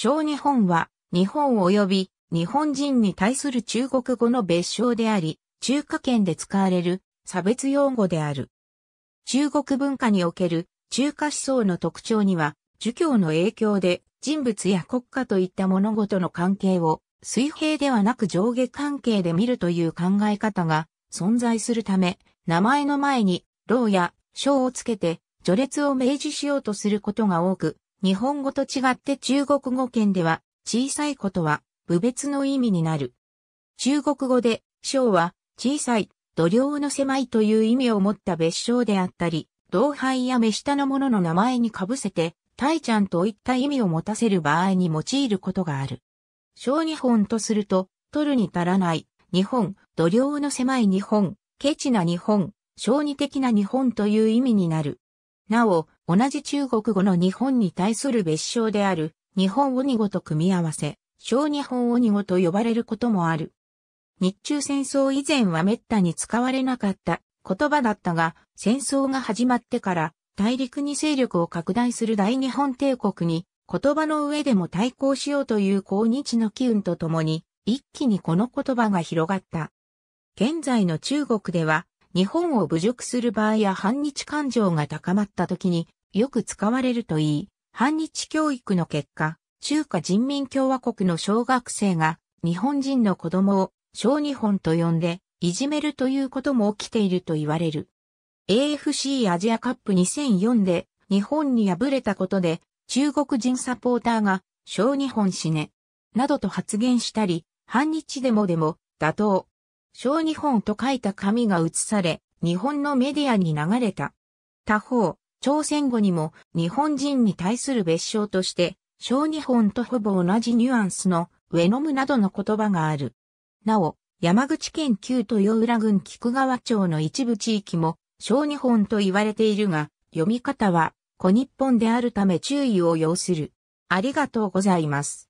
小日本は日本及び日本人に対する中国語の別称であり、中華圏で使われる差別用語である。中国文化における中華思想の特徴には、儒教の影響で人物や国家といった物事の関係を水平ではなく上下関係で見るという考え方が存在するため、名前の前に、老や章をつけて、序列を明示しようとすることが多く、日本語と違って中国語圏では、小さいことは、部別の意味になる。中国語で、章は、小さい、度量の狭いという意味を持った別称であったり、同輩や目下の者の名前に被せて、タイちゃんといった意味を持たせる場合に用いることがある。小日本とすると、取るに足らない、日本、度量の狭い日本、ケチな日本、小児的な日本という意味になる。なお、同じ中国語の日本に対する別称である、日本鬼語と組み合わせ、小日本鬼語と呼ばれることもある。日中戦争以前は滅多に使われなかった言葉だったが、戦争が始まってから大陸に勢力を拡大する大日本帝国に言葉の上でも対抗しようという抗日の機運とともに、一気にこの言葉が広がった。現在の中国では、日本を侮辱する場合や反日感情が高まった時によく使われるといい、反日教育の結果、中華人民共和国の小学生が日本人の子供を小日本と呼んでいじめるということも起きていると言われる。AFC アジアカップ2004で日本に敗れたことで中国人サポーターが小日本死ね、などと発言したり、反日デモでも打倒、小日本と書いた紙が写され、日本のメディアに流れた。他方、朝鮮語にも日本人に対する別称として、小日本とほぼ同じニュアンスのウェノムなどの言葉がある。なお、山口県旧豊浦郡菊川町の一部地域も小日本と言われているが、読み方は小日本であるため注意を要する。ありがとうございます。